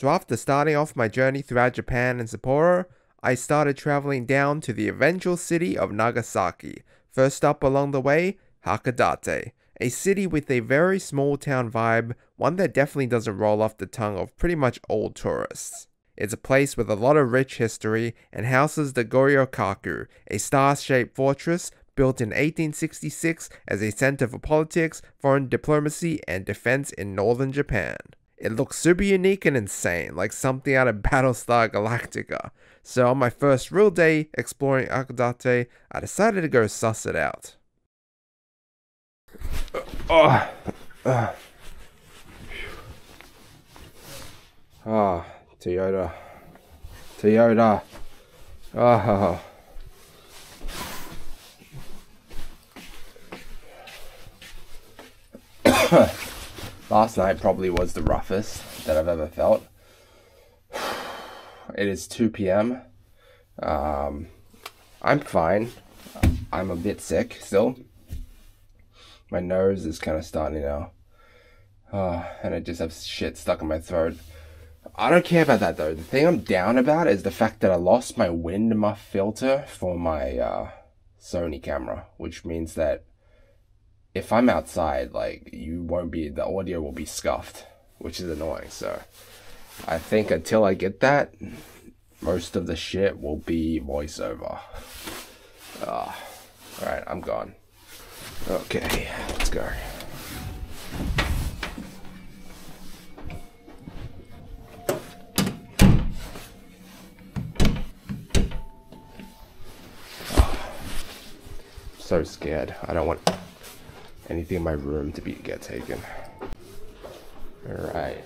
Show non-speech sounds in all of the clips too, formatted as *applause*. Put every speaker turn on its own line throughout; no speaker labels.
So after starting off my journey throughout Japan and Sapporo, I started traveling down to the eventual city of Nagasaki. First up along the way, Hakodate, a city with a very small town vibe, one that definitely doesn't roll off the tongue of pretty much all tourists. It's a place with a lot of rich history and houses the Goryokaku, a star-shaped fortress built in 1866 as a center for politics, foreign diplomacy, and defense in northern Japan. It looks super unique and insane, like something out of *laughs* Battlestar Galactica. So on my first real day exploring Hakodate, I decided to go suss it out. Oh. Ah, Toyota. Toyota. Ah. *coughs* Last night probably was the roughest that I've ever felt. *sighs* It is 2 p.m. Um, I'm fine. I'm a bit sick still. My nose is kind of starting now. Uh, and I just have shit stuck in my throat. I don't care about that though. The thing I'm down about is the fact that I lost my wind muff filter for my uh, Sony camera, which means that if I'm outside, like you won't be the audio will be scuffed, which is annoying. So I think until I get that, most of the shit will be voiceover. Uh, Alright, I'm gone. Okay, let's go. so scared. I don't want anything in my room to be get taken. All right.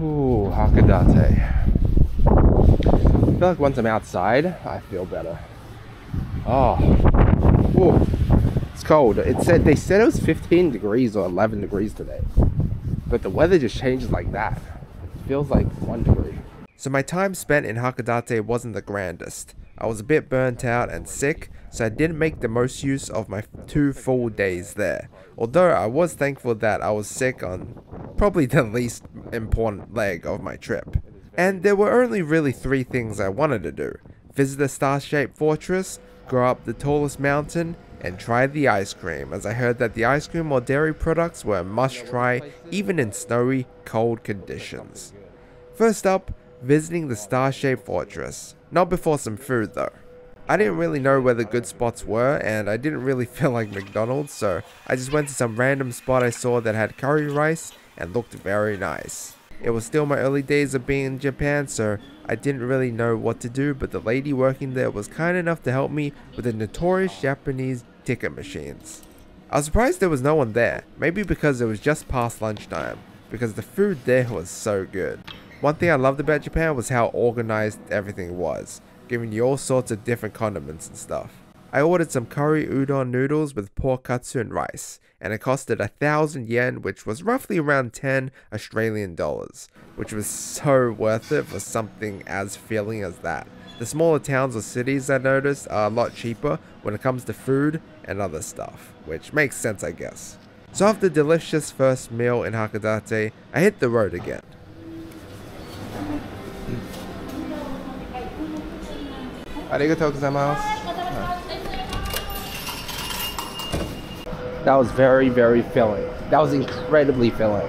Ooh, Hakodate. I feel like once I'm outside, I feel better. Oh, ooh, it's cold. It said they said it was 15 degrees or 11 degrees today, but the weather just changes like that. It feels like one degree. So my time spent in Hakodate wasn't the grandest. I was a bit burnt out and sick, so I didn't make the most use of my two full days there. Although I was thankful that I was sick on probably the least important leg of my trip. And there were only really three things I wanted to do. Visit the star-shaped fortress, go up the tallest mountain, and try the ice cream, as I heard that the ice cream or dairy products were a must try even in snowy, cold conditions. First up, visiting the star-shaped fortress. Not before some food though. I didn't really know where the good spots were and I didn't really *laughs* feel like McDonald's so I just went to some random spot I saw that had curry rice and looked very nice. It was still my early days of being in Japan so I didn't really know what to do but the lady working there was kind enough to help me with the notorious Japanese ticket machines. I was surprised there was no one there, maybe because it was just past lunchtime, because the food there was so good. One thing I loved about Japan was how organized everything was, giving you all sorts of different condiments and stuff. I ordered some curry udon noodles with pork katsu and rice, and it costed a thousand yen, which was roughly around 10 Australian dollars, which was so worth it for something as filling as that. The smaller towns or cities I noticed are a lot cheaper when it comes to food and other stuff, which makes sense I guess. So after the delicious first meal in Hakodate, I hit the road again. That was very, very filling. That was incredibly filling.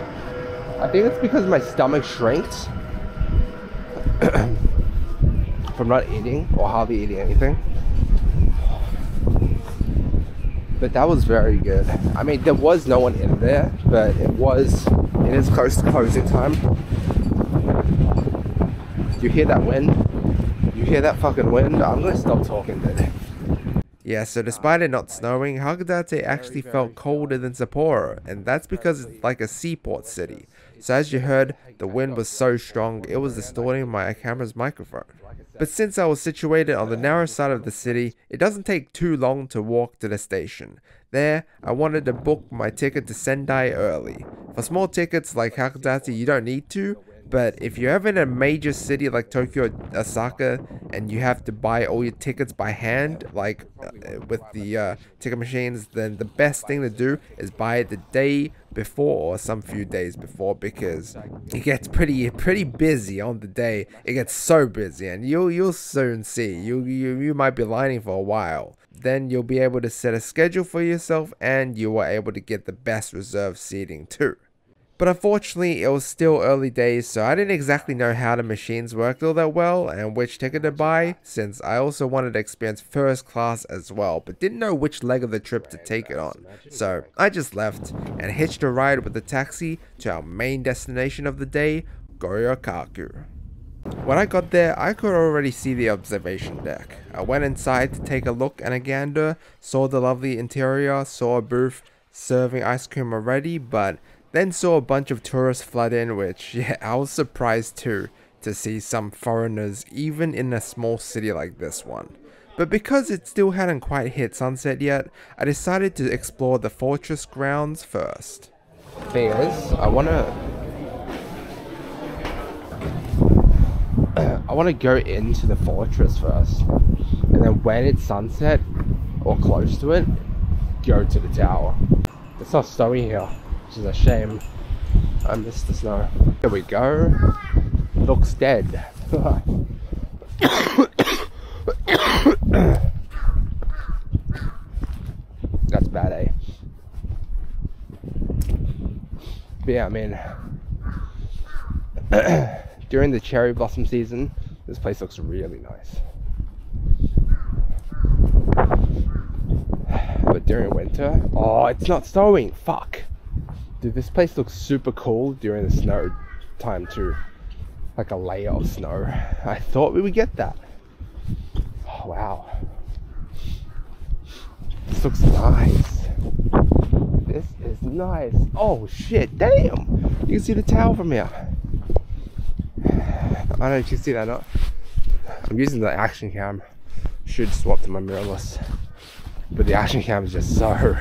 I think it's because my stomach shrinks *clears throat* from not eating or hardly eating anything. But that was very good. I mean, there was no one in there, but it was, it is close to closing time. You hear that wind? You hear that fucking wind? I'm gonna stop talking then. Yeah, so despite it not snowing, Hakodate actually felt colder than Sapporo, and that's because it's like a seaport city. So as you heard, the wind was so strong, it was distorting my camera's microphone. But since I was situated on the narrow side of the city, it doesn't take too long to walk to the station. There, I wanted to book my ticket to Sendai early. For small tickets like Hakodate, you don't need to, but if you're ever in a major city like Tokyo Osaka and you have to buy all your tickets by hand, like uh, with the uh, ticket machines, then the best thing to do is buy it the day before or some few days before because it gets pretty pretty busy on the day. It gets so busy and you'll you'll soon see. You you you might be lining for a while. Then you'll be able to set a schedule for yourself and you are able to get the best reserve seating too. But unfortunately, it was still early days, so I didn't exactly know how the machines worked all that well and which ticket to buy, since I also wanted to experience first class as well, but didn't know which leg of the trip to take it on. So I just left and hitched a ride with the taxi to our main destination of the day, Goryokaku. When I got there, I could already see the observation deck. I went inside to take a look and a gander, saw the lovely interior, saw a booth serving ice cream already, but then saw a bunch of tourists flood in, which, *laughs* yeah, I was surprised too to see some foreigners even in a small city like this one. But because it still hadn't quite hit sunset yet, I decided to explore the fortress grounds first. Thing I wanna... I wanna go into the fortress first. And then when it's sunset, or close to it, go to the tower. It's not snowy here which is a shame. I missed the snow. Here we go. Looks dead. *coughs* That's bad, eh? But yeah, I mean, *coughs* during the cherry blossom season, this place looks really nice. But during winter, oh, it's not snowing. Fuck. Dude, this place looks super cool during the snow time too. Like a layer of snow. I thought we would get that. Oh, wow. This looks nice. This is nice. Oh shit, damn! You can see the tower from here. I don't know if you see that or not. I'm using the action cam. Should swap to my mirrorless. But the action cam is just so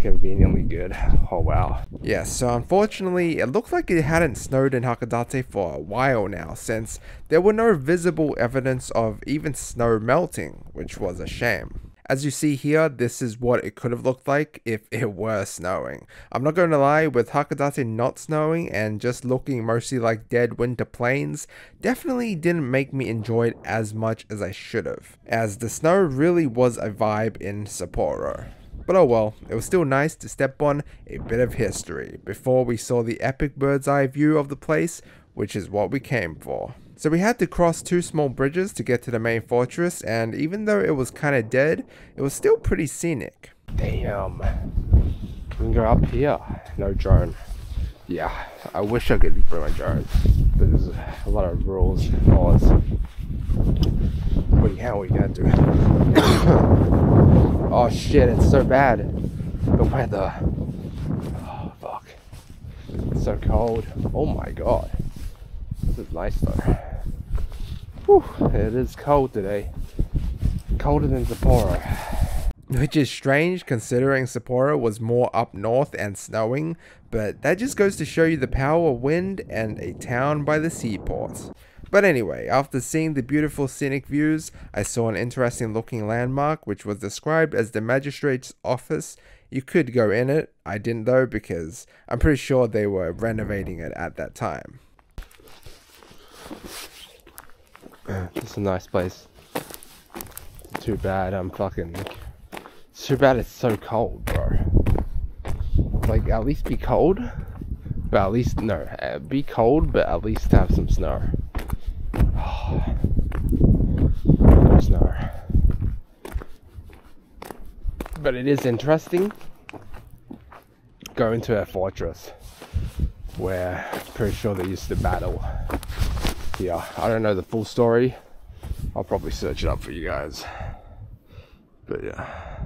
conveniently good. Oh wow. Yeah, so unfortunately, it looked like it hadn't snowed in Hakodate for a while now, since there were no visible evidence of even snow melting, which was a shame. As you see here, this is what it could have looked like if *laughs* it were snowing. I'm not going to lie, with Hakodate not snowing and just looking mostly like dead winter plains, definitely didn't make me enjoy it as much as I should have, as the snow really was a vibe in Sapporo. But oh well, it was still nice to step on a bit of history before we saw the epic bird's eye view of the place, which is what we came for. So we had to cross two small bridges to get to the main fortress, and even though it was kinda dead, it was still pretty scenic. Damn. We can go up here. No drone. Yeah, I wish I could bring my drone, but there's a lot of rules, and laws. But yeah, we gotta do *coughs* oh shit, it's so bad. The weather. Oh fuck. It's so cold. Oh my god. This is nice though. Whew, it is cold today. Colder than Sapporo. Which is strange considering Sapporo was more up north and snowing, but that just goes to show you the power of wind and a town by the seaport. But anyway, after seeing the beautiful scenic views, I saw an interesting looking landmark which was described as the magistrate's office. You could go in it, I didn't though because I'm pretty sure they were renovating it at that time. It's a nice place. Too bad I'm fucking... Too bad it's so cold, bro. Like, at least be cold. But at least, no, uh, be cold, but at least have some snow. Snow. But it is interesting going to a fortress where I'm pretty sure they used to battle. Yeah, I don't know the full story. I'll probably search it up for you guys. But yeah.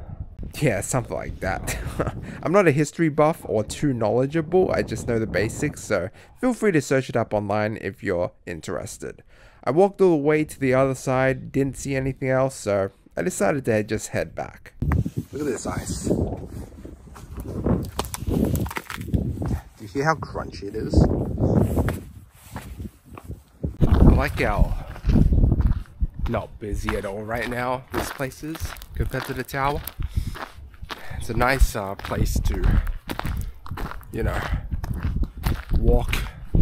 Yeah, something like that. *laughs* I'm not a history buff or too knowledgeable, I just know the basics, so feel free to search it up online if you're interested. I walked all the way to the other side, didn't see anything else, so I decided to just head back. Look at this ice. Do you hear how crunchy it is? I like how not busy at all right now this place is compared to the tower. It's a nice uh, place to you know, walk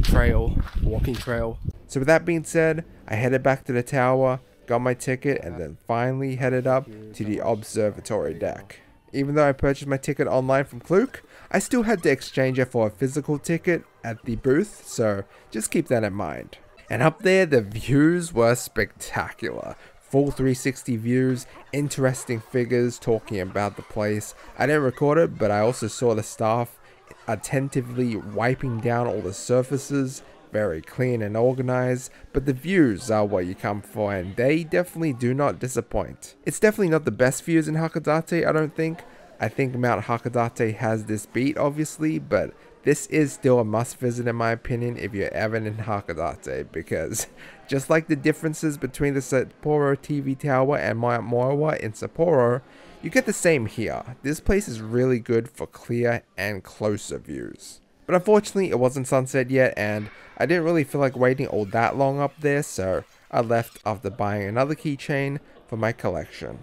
trail, walking trail. So with that being said, I headed back to the tower, got my ticket, and then finally headed up to the observatory deck. Even though I purchased my ticket online from Klook, I still had to exchange it for a physical ticket at the booth, so just keep that in mind. And up there, the views were spectacular. Full 360 views, interesting figures talking about the place. I didn't record it, but I also saw the staff attentively wiping down all the surfaces, very clean and organized, but the views are what you come for and they definitely do not disappoint. It's definitely not the best views in Hakodate, I don't think. I think Mount Hakodate has this beat obviously, but this is still a must visit in my opinion if you're ever in Hakodate because *laughs* just like the differences between the Sapporo TV tower and Mount Moiwa in Sapporo, you get the same here. This place is really good for clear and closer views. But unfortunately it wasn't sunset yet and I didn't really feel like waiting all that long up there so I left after buying another keychain for my collection.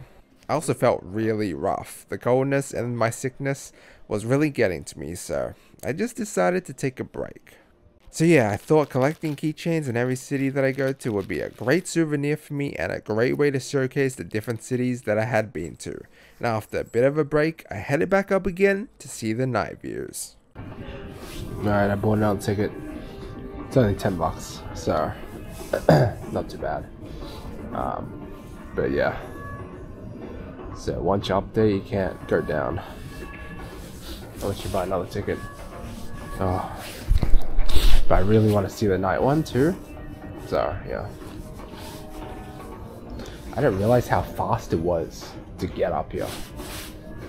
I also felt really rough. The coldness and my sickness was really getting to me so I just decided to take a break. So yeah, I thought collecting keychains in every city that I go to would be a great souvenir for me and a great way to showcase the different cities that I had been to. And after a bit of a break, I headed back up again to see the night views. Alright, I bought another ticket. It's only 10 bucks, so *clears throat* not too bad. Um, but yeah. So once you're up there, you can't go down. Unless you buy another ticket. Oh, but I really want to see the night one too. So yeah. I didn't realize how fast it was to get up here.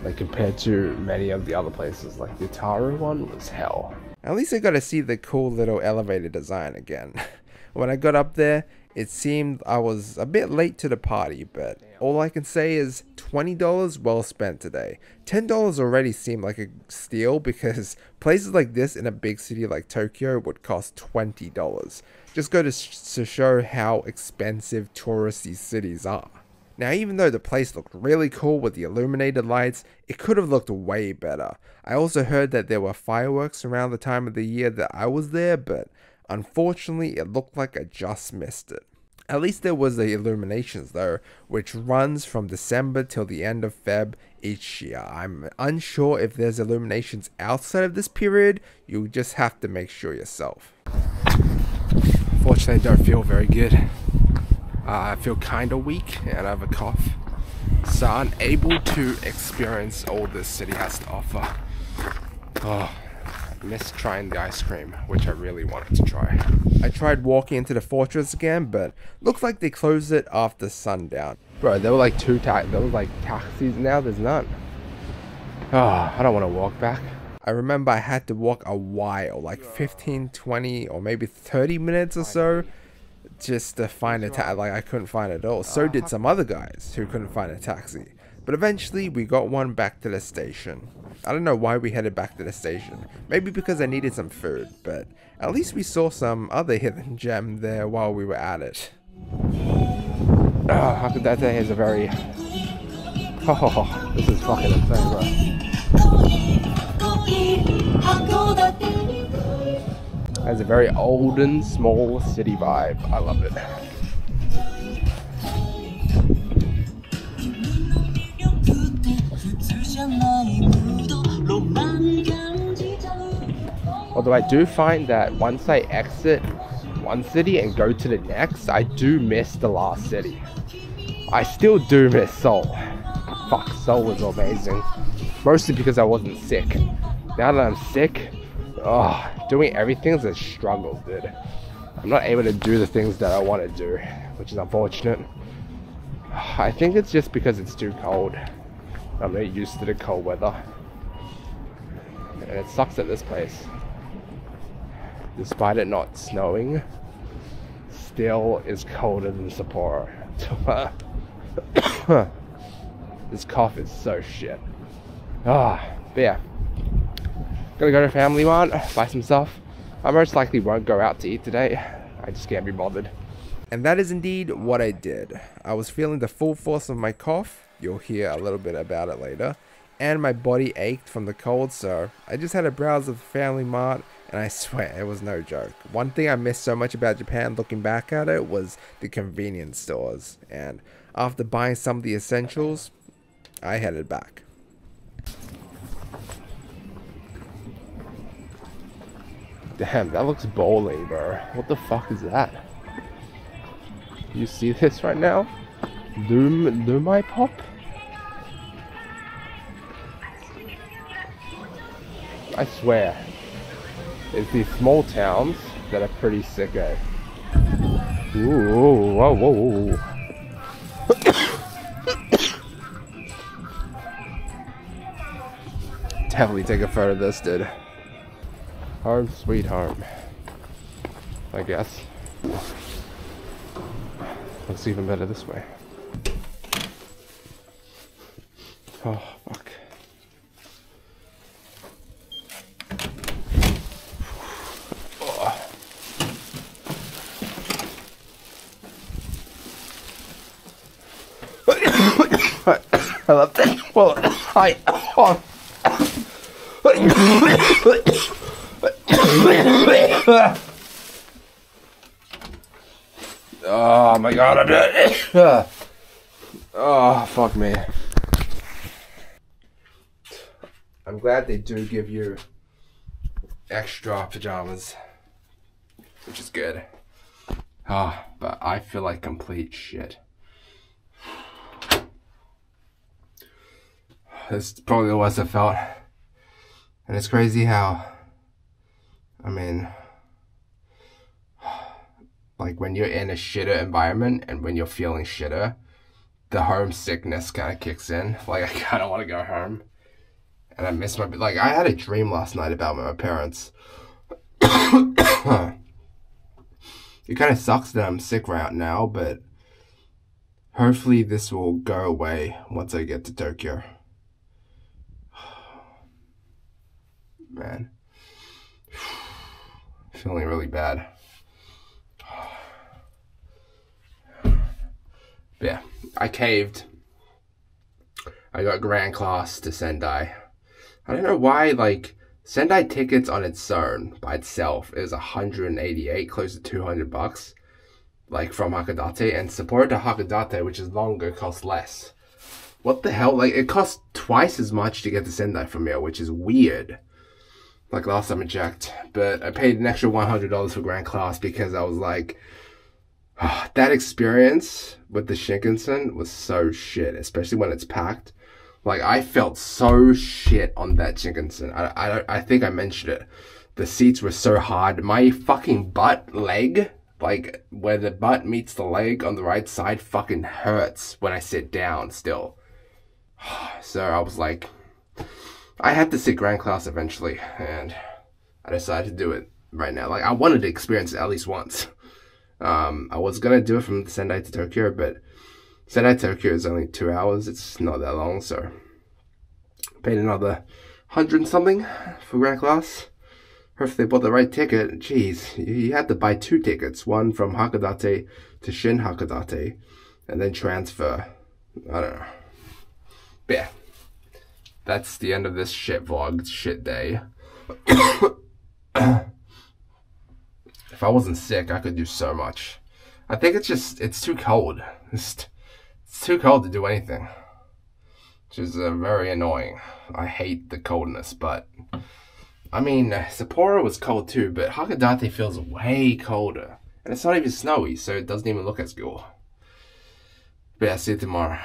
Like compared to many of the other places. Like the Otaru one was hell. At least I got to see the cool little elevator design again. *laughs* when I got up there, it seemed I was a bit late to the party, but all I can say is $20 well spent today. $10 already seemed like a steal *laughs* because places like this in a big city like Tokyo would cost $20. Just go to, to show how expensive touristy cities are. Now, even though the place looked really cool with the illuminated lights, it could have looked way better. I also heard that there were fireworks around the time of the year that I was there, but Unfortunately, it looked like I just missed it. At least there was the Illuminations though, which runs from December till the end of Feb each year. I'm unsure if there's Illuminations outside of this period, you just have to make sure yourself. Fortunately, I don't feel very good. Uh, I feel kinda weak and I have a cough. So I'm unable to experience all this city has to offer. Oh, I missed trying the ice cream, which I really wanted to try. I tried walking into the fortress again, but looks like they closed it after sundown. Bro, there were like two there was like taxis now, there's none. Oh, I don't want to walk back. I remember I had to walk a while, like 15, 20, or maybe 30 minutes or so, just to find a taxi. Like, I couldn't find it at all. So did some other guys who couldn't find a taxi. But eventually, we got one back to the station. I don't know why we headed back to the station. Maybe because I needed some food, but at least we saw some other hidden gem there while we were at it. Oh, Hakodate is a very... Oh, this is fucking insane, bro. Has a very olden, small city vibe. I love it. Although I do find that once I exit one city and go to the next, I do miss the last city. I still do miss Seoul. Fuck, Seoul was amazing. Mostly because I wasn't sick. Now that I'm sick, oh, doing everything is a struggle, dude. I'm not able to do the things that I want to do, which is unfortunate. I think it's just because it's too cold. I'm not used to the cold weather. And it sucks at this place despite it not snowing, still is colder than Sapporo. *coughs* this cough is so shit. Ah, but yeah. Gonna go to Family Mart, buy some stuff. I most likely won't go out to eat today. I just can't be bothered. And that is indeed what I did. I was feeling the full force of my cough. You'll hear a little bit about it later.
and my body ached from the cold, so I just had to browse the Family Mart, and I *laughs* swear it was no joke. One thing I missed so much about Japan looking back at it was the convenience stores, and after buying some of the essentials, I headed back. Damn, that looks bowling, bro. What the fuck is that? You see this right now? Doom, Doom my pop? I swear, it's these small towns that are pretty sicko. Ooh, whoa, whoa, whoa. *coughs* Definitely take a photo of this, dude. Home sweet home. I guess. Looks even better this way. Oh, fuck. Oh. I love that. Well, I. Oh. Oh my god, I'm dead. Oh, fuck me. I'm glad they do give you extra pajamas, which is good. Ah, oh, but I feel like complete shit. That's probably the worst I felt. And it's crazy how, I mean, like when you're in a shitter environment and when you're feeling shitter, the homesickness kind of kicks in. *laughs* Like I kind of want to go home, and I miss my like I had a dream last night about my parents. *coughs* it kind of sucks that I'm sick right now, but hopefully this will go away once I get to Tokyo. *sighs* Man, feeling really bad. *sighs* yeah, I caved. I got grand class to Sendai. I don't know why, like, Sendai tickets on its own, by itself, is 188, close to 200 bucks. Like, from Hakodate, and Sapporo to Hakodate, which is longer, costs less. What the hell? Like, it costs twice as much to get to Sendai from here, which is weird. Like, last time I checked. But I paid an extra $100 for grand class because I was like, ah, that experience with the Shinkansen was so shit, especially when it's packed. Like I felt so shit on that Shinkansen. I I I think I mentioned it. The seats were so hard. My fucking butt leg, like where the butt meets the leg on the right side, fucking hurts when I sit down. Still. *sighs* So I was like, I had to sit grand class eventually, and I decided to do it right now. Like I wanted to experience it at least once. Um, I was gonna do it from Sendai to Tokyo, but Sendai to Tokyo is only two hours. It's not that long, so paid another hundred something for grand class. if they bought the right ticket. Jeez, you had to buy two tickets, one from Hakodate to Shin Hakodate, and then transfer. I don't know. But yeah, that's the end of this shit vlog, shit day. *coughs* if I wasn't sick, I could do so much. I think it's just, it's too cold. *laughs* It's, it's too cold to do anything. Which is uh, very annoying. I hate the coldness, but... I mean, Sapporo was cold too, but Hakodate feels way colder. And it's not even snowy, so it doesn't even look as cool. But yeah, see you tomorrow.